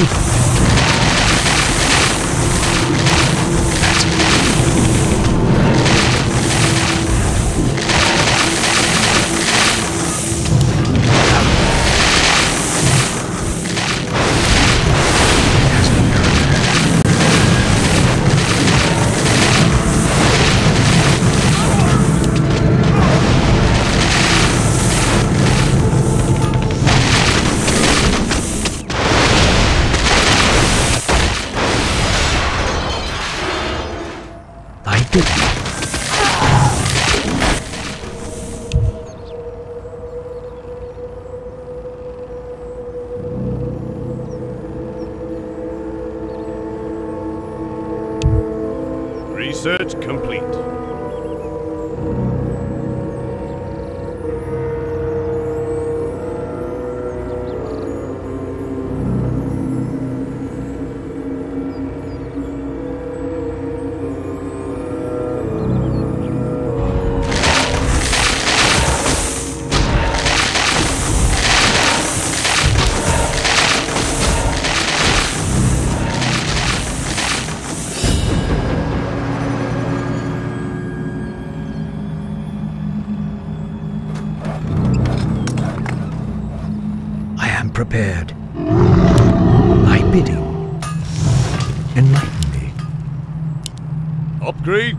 I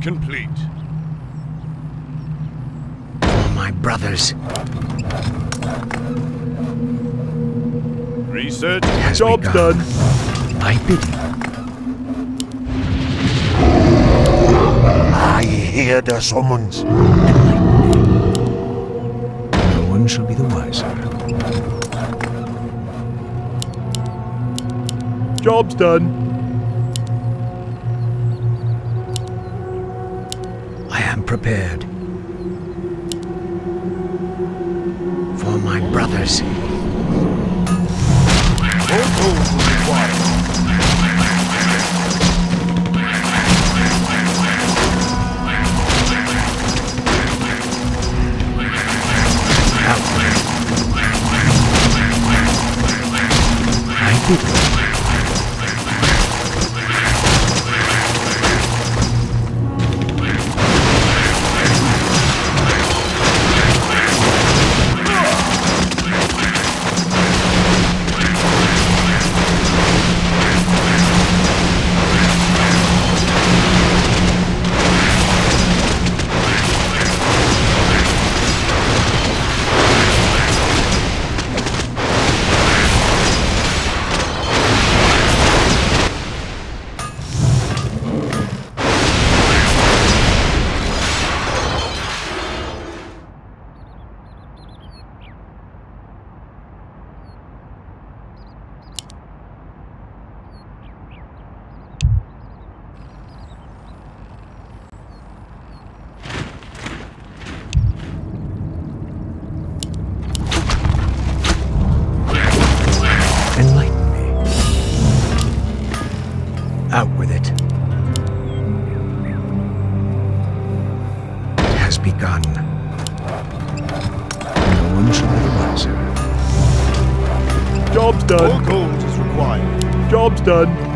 complete. For my brothers. Research. Has Job's begun. done. Thy bidding. I hear the summons. No one shall be the wiser. Job's done. Prepared. For my brothers. Out with it. It has begun. No one shall be wiser. Job's done. More gold is required. Job's done.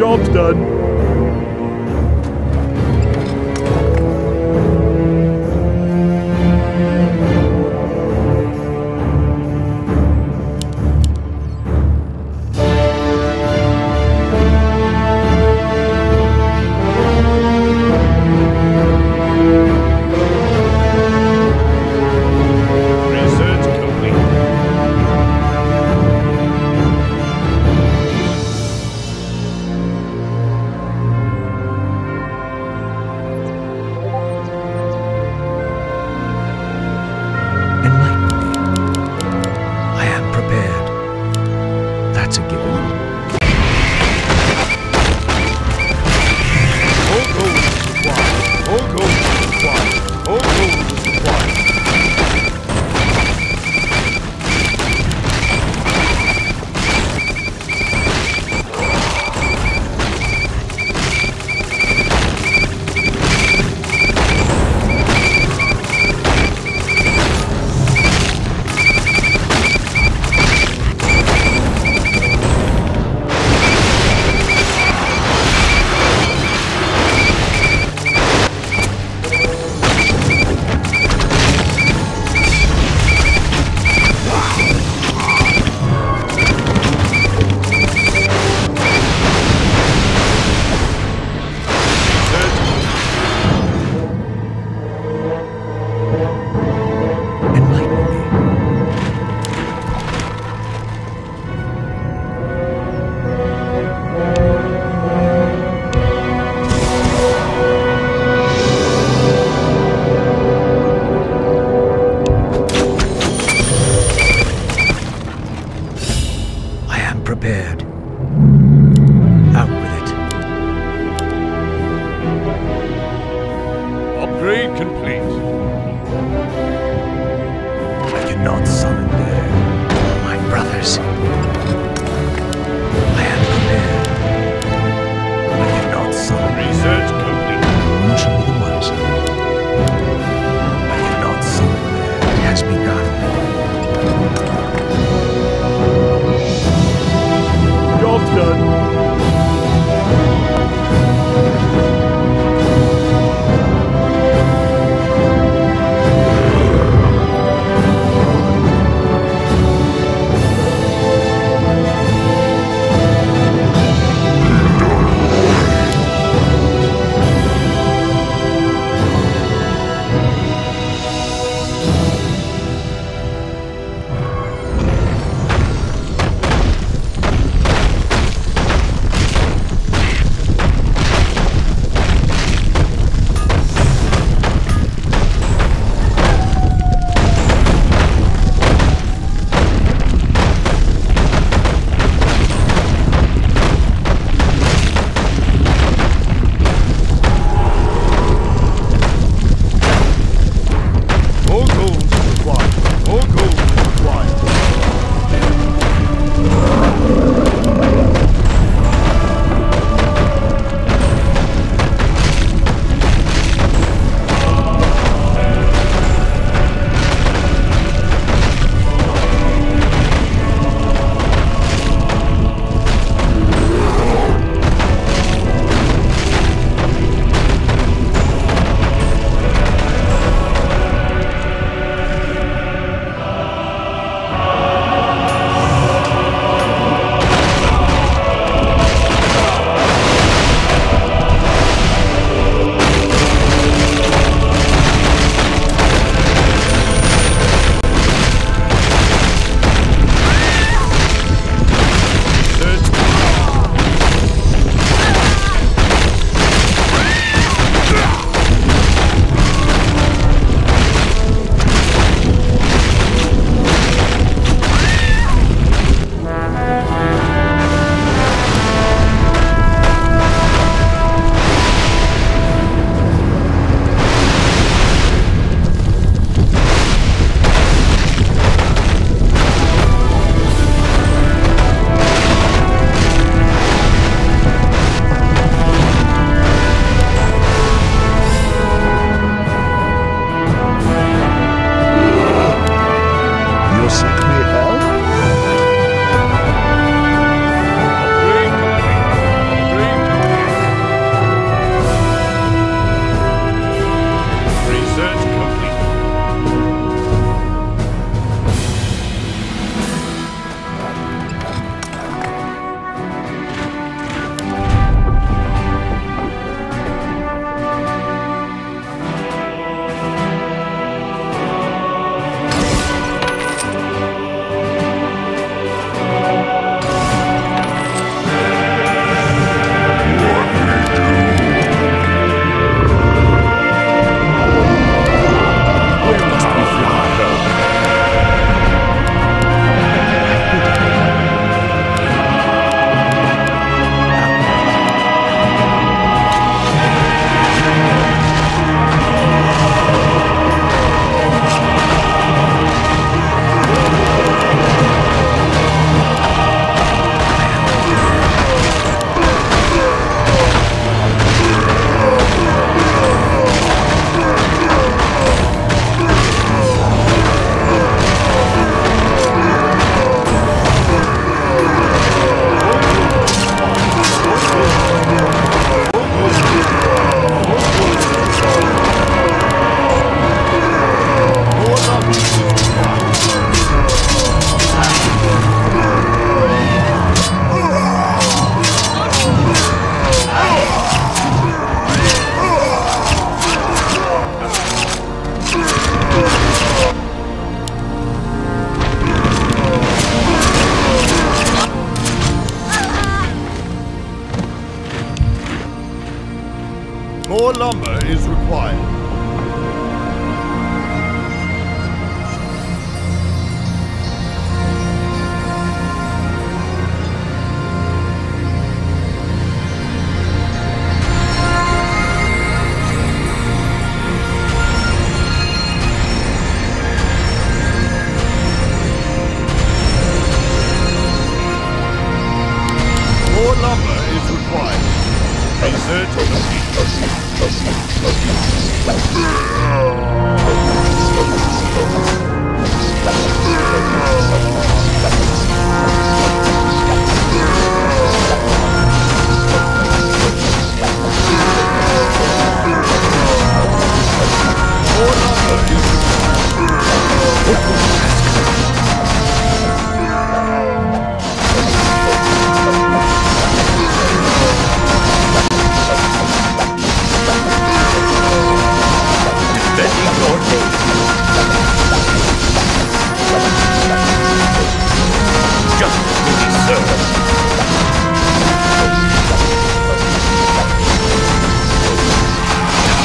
Job's done.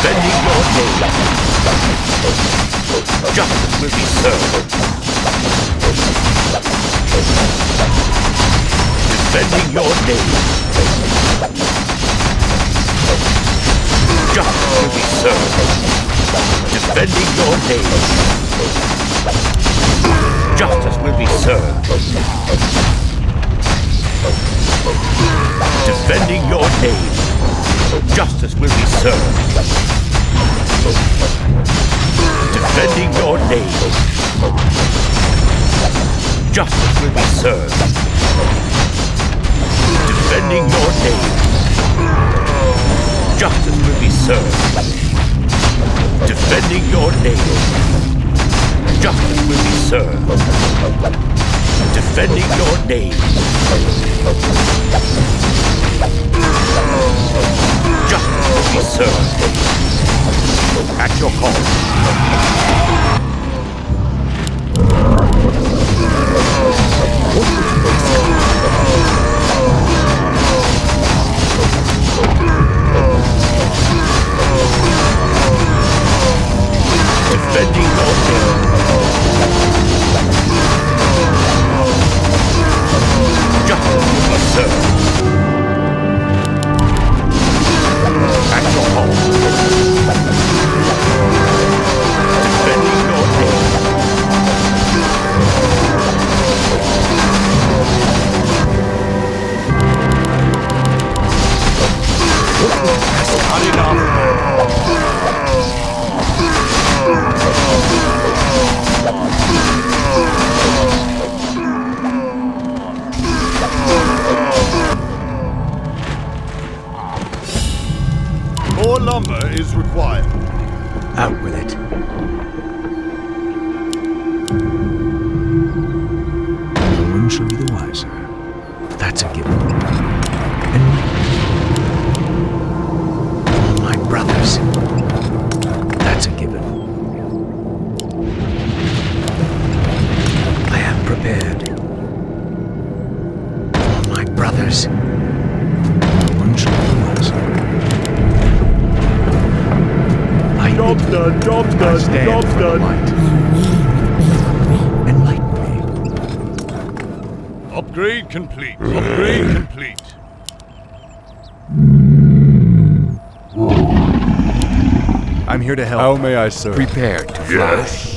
Defending your name. Justice will be served. Defending your name. Justice will be served. Defending your name. Justice will be served. Defending your name. Justice will be served. Defending your name. Justice will be served. Defending your name. Justice will be served. Defending your name. Justice will be served. Defending your name. Justice will be served. At your call. Done, job's I done, stand job's for done. light. Enlighten me. Upgrade complete. Upgrade complete. I'm here to help. How may I serve? Prepared to fly. face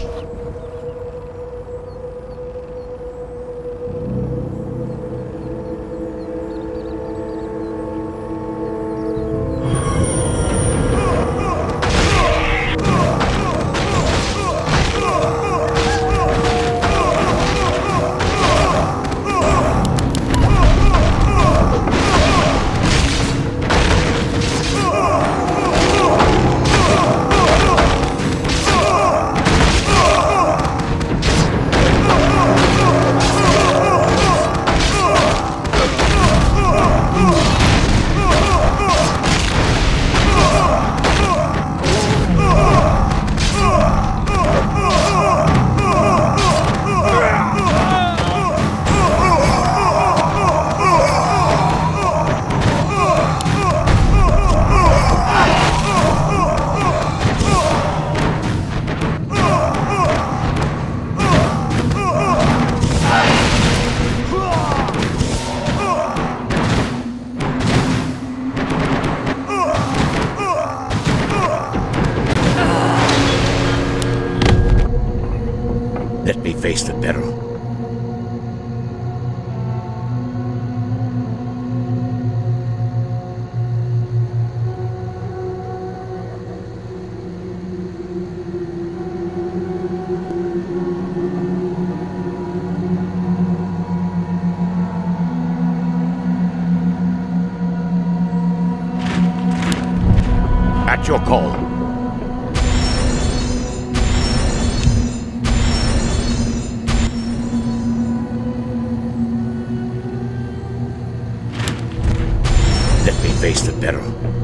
face the peril.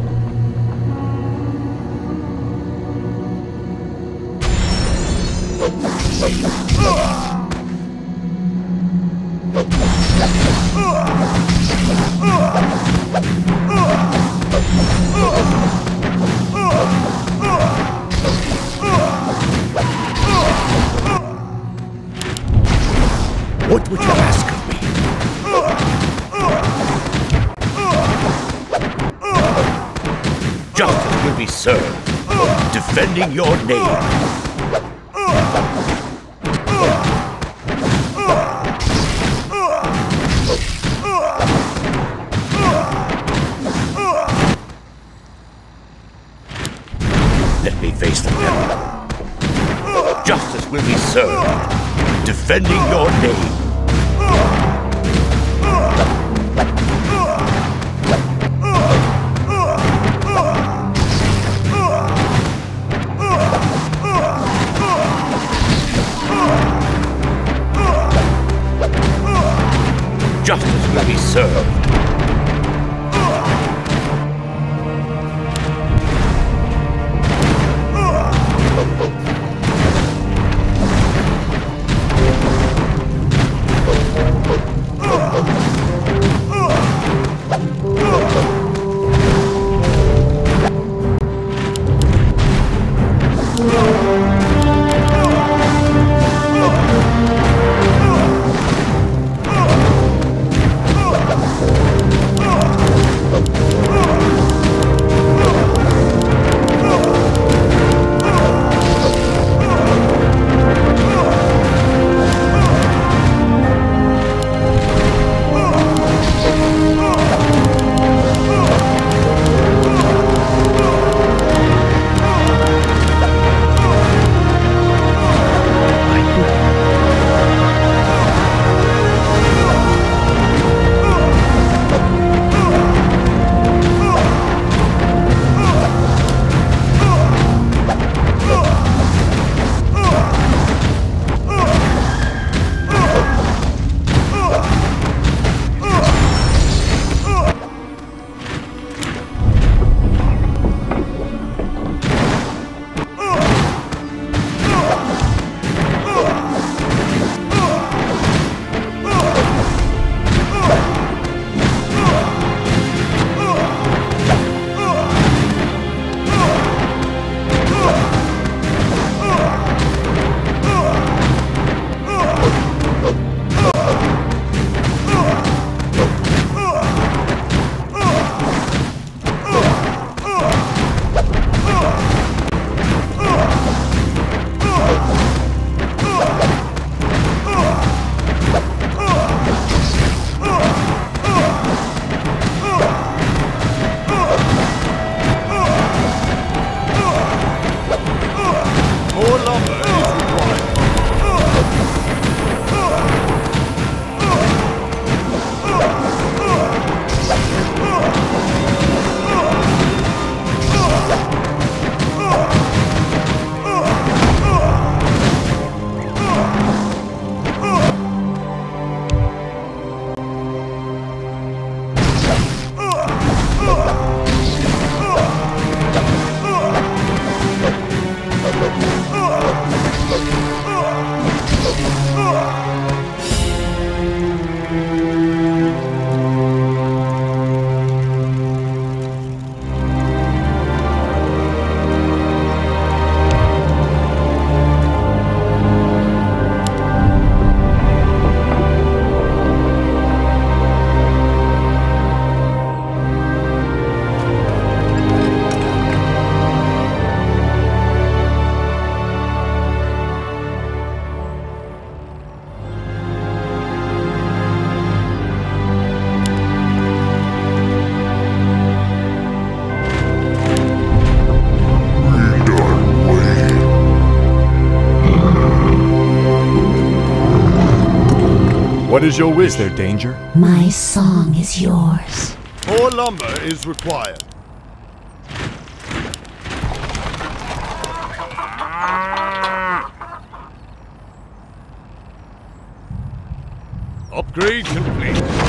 Is your wish? Is there danger? My song is yours. More lumber is required. Upgrade complete.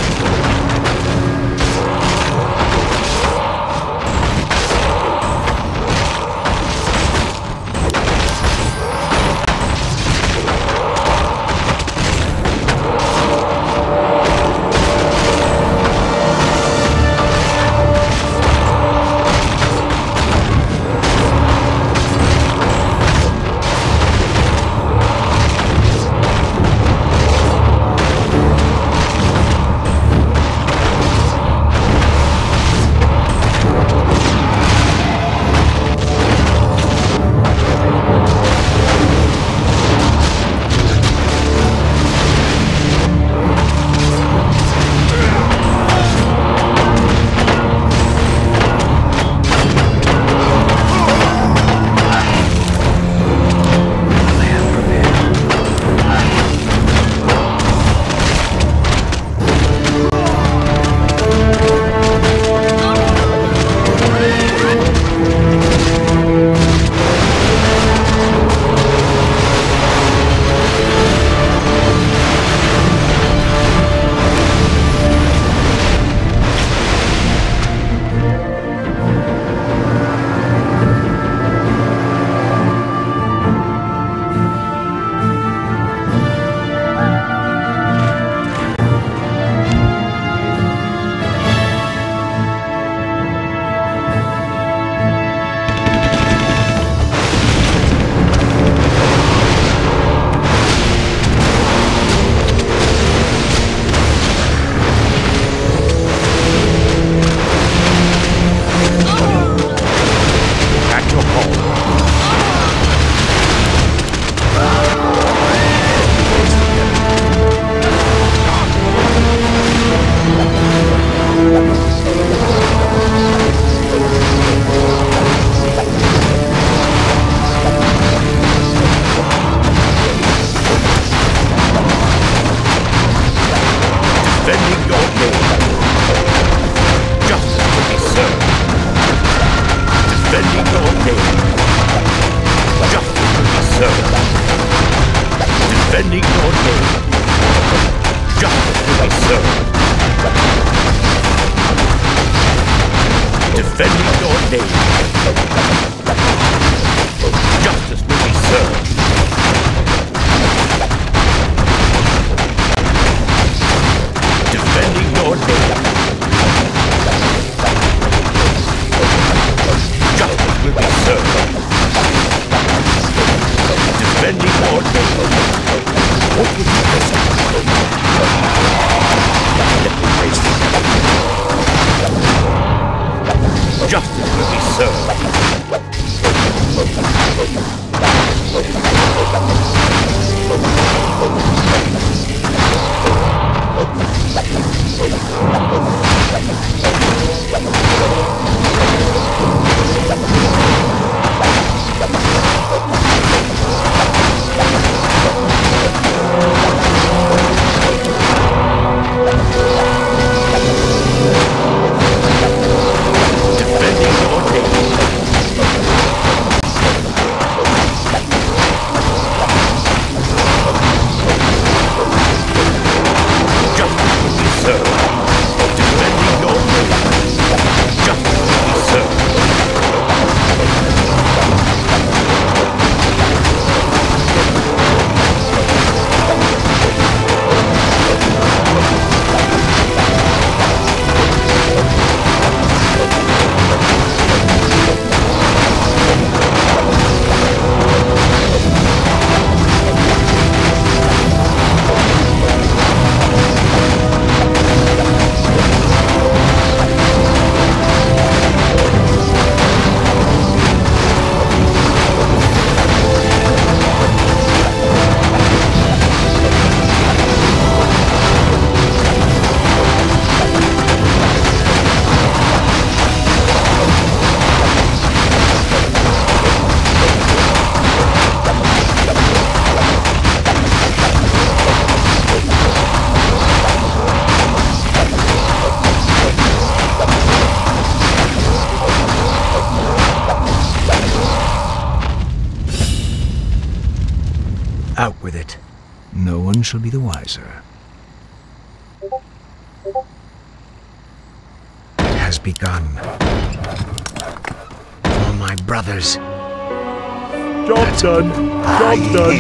your call.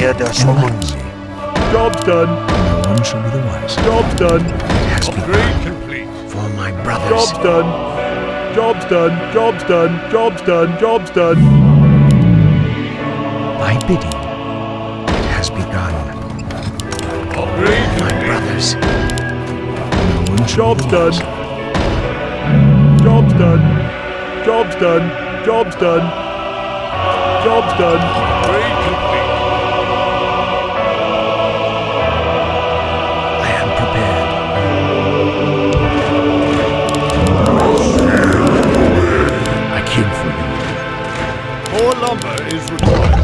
I Job's done. hear the summons. me, Job's done. no one shall be the wiser. Job's done. It. Upgrade complete. For my brothers, Job's done. Job's done. Job's done. Job's done. Job's done. by bidding, it has begun. Upgrade My complete. brothers, no one Job's done. Job's done. Job's done. Job's done. Job's done. number is required.